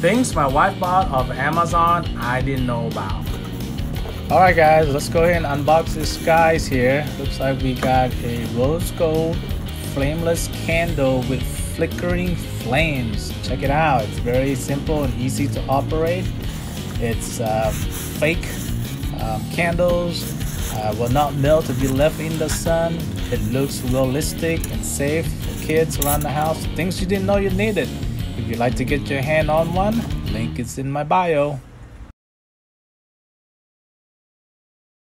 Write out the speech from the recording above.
Things my wife bought off Amazon I didn't know about. Alright guys, let's go ahead and unbox this guys here. Looks like we got a rose gold flameless candle with flickering flames. Check it out. It's very simple and easy to operate. It's uh, fake um, candles. Uh, will not melt if you left in the sun. It looks realistic and safe for kids around the house. Things you didn't know you needed. If you'd like to get your hand on one, link is in my bio.